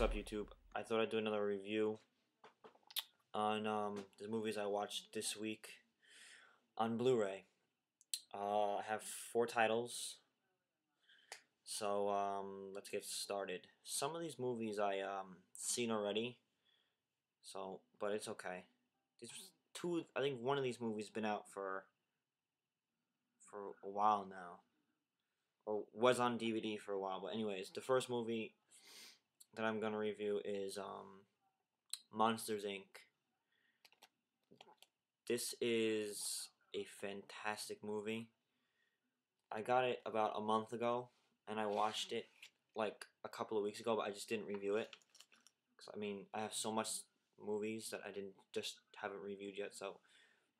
What's up, YouTube? I thought I'd do another review on um, the movies I watched this week on Blu-ray. Uh, I have four titles, so um, let's get started. Some of these movies I um seen already, so but it's okay. These two, I think one of these movies been out for for a while now, or was on DVD for a while. But anyways, the first movie that I'm gonna review is um, Monsters Inc. This is a fantastic movie. I got it about a month ago, and I watched it like a couple of weeks ago, but I just didn't review it. Cause I mean, I have so much movies that I didn't just haven't reviewed yet. So,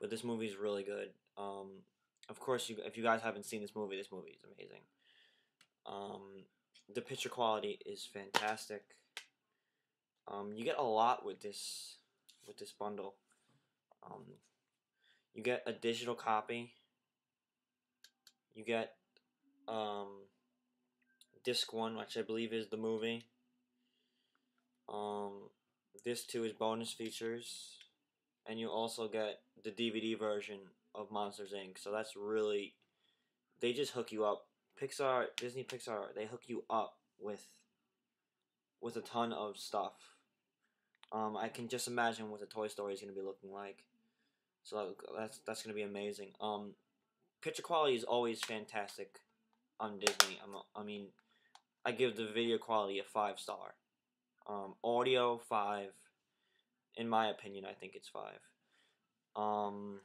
but this movie is really good. Um, of course, you if you guys haven't seen this movie, this movie is amazing. Um, the picture quality is fantastic. Um, you get a lot with this with this bundle. Um, you get a digital copy. You get um, disc one, which I believe is the movie. Um, this too is bonus features, and you also get the DVD version of Monsters Inc. So that's really, they just hook you up Pixar, Disney Pixar, they hook you up with with a ton of stuff. Um, I can just imagine what the Toy Story is going to be looking like. So that's that's going to be amazing. Um, picture quality is always fantastic on Disney. I'm, I mean, I give the video quality a five star. Um, audio five. In my opinion, I think it's five. Um,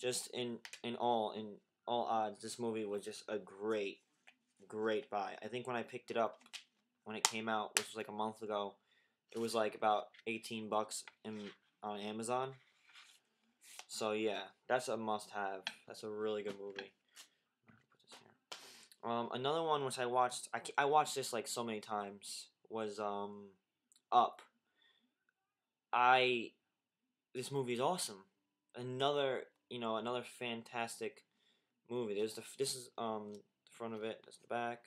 just in in all in all odds, this movie was just a great, great buy. I think when I picked it up, when it came out, which was like a month ago, it was like about 18 bucks in, on Amazon. So yeah, that's a must-have. That's a really good movie. Um, another one which I watched, I, I watched this like so many times, was um, Up. I, this movie is awesome. Another, you know, another fantastic movie. There's the this is um the front of it. That's the back.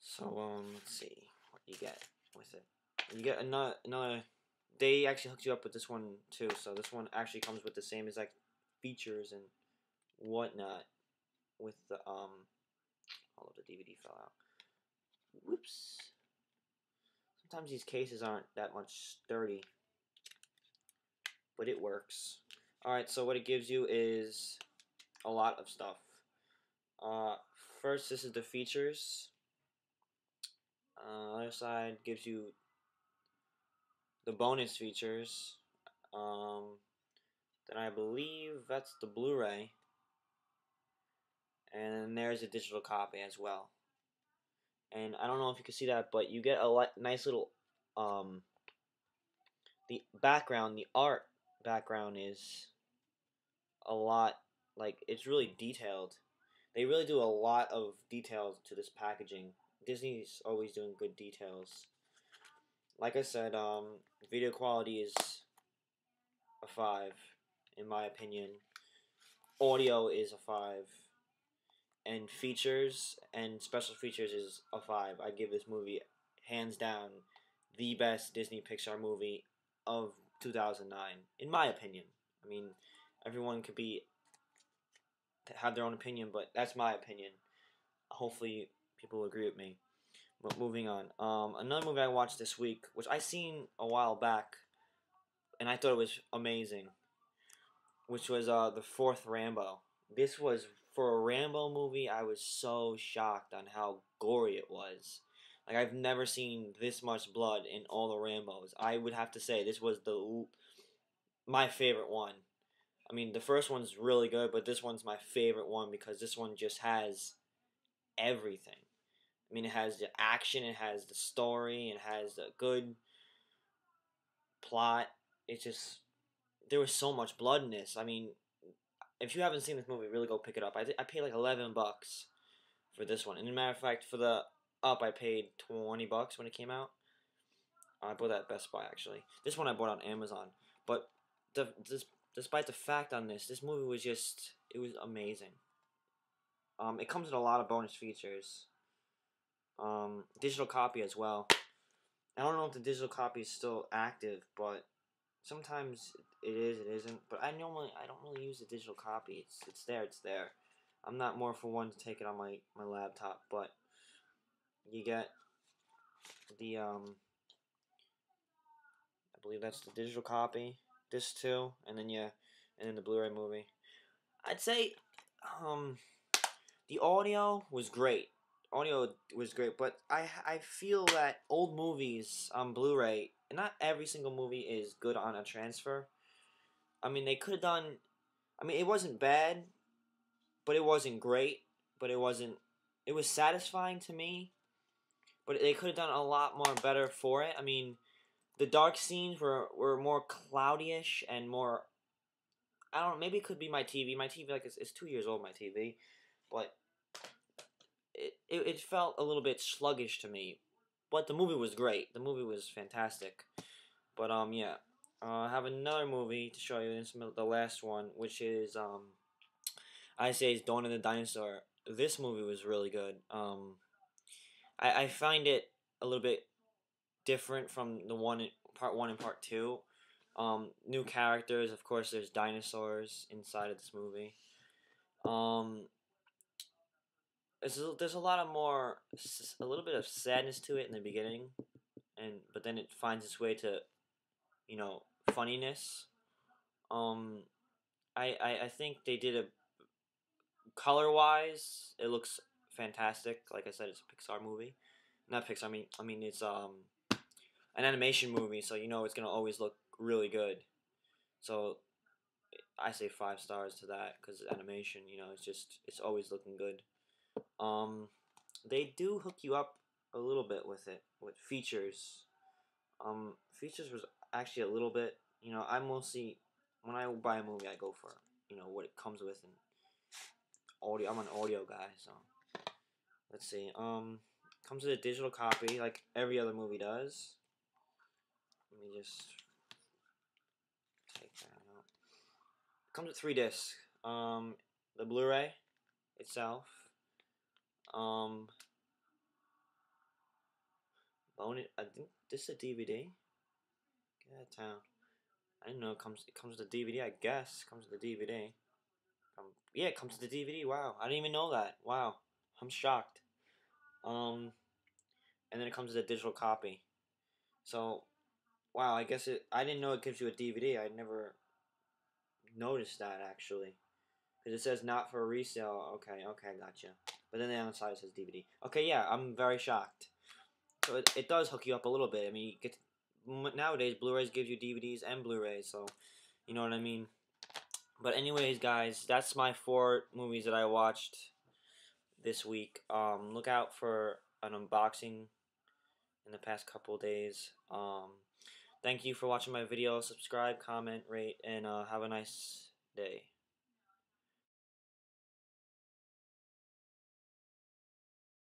So um let's see what you get with it. You get another another. They actually hooked you up with this one too. So this one actually comes with the same exact features and whatnot with the um. All of the DVD fell out. Whoops. Sometimes these cases aren't that much sturdy, but it works. Alright, so what it gives you is a lot of stuff. Uh, first, this is the features. Uh, other side gives you the bonus features. Um, then I believe that's the Blu-ray. And there's a digital copy as well. And I don't know if you can see that, but you get a nice little um, the background, the art background is a lot like it's really detailed. They really do a lot of details to this packaging. Disney's always doing good details. Like I said, um, video quality is a five, in my opinion. Audio is a five, and features and special features is a five. I give this movie hands down the best Disney Pixar movie of 2009, in my opinion. I mean, everyone could be have their own opinion, but that's my opinion. Hopefully, people agree with me. But moving on, um, another movie I watched this week, which I seen a while back, and I thought it was amazing, which was uh, the fourth Rambo. This was for a Rambo movie. I was so shocked on how gory it was. Like I've never seen this much blood in all the Rambos. I would have to say this was the my favorite one. I mean, the first one's really good, but this one's my favorite one because this one just has everything. I mean, it has the action, it has the story, it has the good plot. It's just there was so much blood in this. I mean, if you haven't seen this movie, really go pick it up. I I paid like eleven bucks for this one, and as a matter of fact, for the up, I paid twenty bucks when it came out. I bought that at Best Buy actually. This one I bought on Amazon, but the this despite the fact on this, this movie was just it was amazing. Um, it comes with a lot of bonus features. Um, digital copy as well. I don't know if the digital copy is still active, but sometimes it is, it isn't. But I normally I don't really use the digital copy. It's it's there, it's there. I'm not more for one to take it on my my laptop, but you get the um I believe that's the digital copy. This too, and then yeah, and then the Blu-ray movie. I'd say um the audio was great. Audio was great, but I I feel that old movies on Blu-ray, not every single movie is good on a transfer. I mean, they could have done. I mean, it wasn't bad, but it wasn't great. But it wasn't. It was satisfying to me, but they could have done a lot more better for it. I mean, the dark scenes were were more cloudyish and more. I don't. know, Maybe it could be my TV. My TV, like, it's, it's two years old. My TV, but it, it it felt a little bit sluggish to me. But the movie was great. The movie was fantastic. But um, yeah. Uh, I have another movie to show you. This is the last one, which is um, I say it's Dawn of the Dinosaur. This movie was really good. Um, I I find it a little bit different from the one part one and part two. Um, new characters, of course. There's dinosaurs inside of this movie. Um, there's a, there's a lot of more a little bit of sadness to it in the beginning, and but then it finds its way to, you know, funniness. Um, I I, I think they did a color wise, it looks fantastic. Like I said, it's a Pixar movie, not Pixar. I mean, I mean it's um an animation movie, so you know it's gonna always look really good. So I say five stars to that because animation, you know, it's just it's always looking good. Um, they do hook you up a little bit with it with features. Um, features was actually a little bit. You know, I mostly when I buy a movie, I go for you know what it comes with and audio. I'm an audio guy, so let's see. Um, comes with a digital copy like every other movie does. Let me just take that out. Comes with three discs. Um, the Blu-ray itself. Um, bone it. I think this is a DVD. Get out of town. I didn't know it comes. It comes with a DVD. I guess it comes with a DVD. Um, yeah, it comes with the DVD. Wow, I didn't even know that. Wow, I'm shocked. Um, and then it comes with a digital copy. So, wow, I guess it. I didn't know it gives you a DVD. I never noticed that actually, because it says not for resale. Okay, okay, gotcha. But then on the side it says DVD. Okay, yeah, I'm very shocked. So it, it does hook you up a little bit. I mean, you get nowadays Blu-rays gives you DVDs and Blu-rays, so you know what I mean. But anyways, guys, that's my four movies that I watched this week. Um, look out for an unboxing in the past couple days. Um, thank you for watching my video. Subscribe, comment, rate, and uh, have a nice day.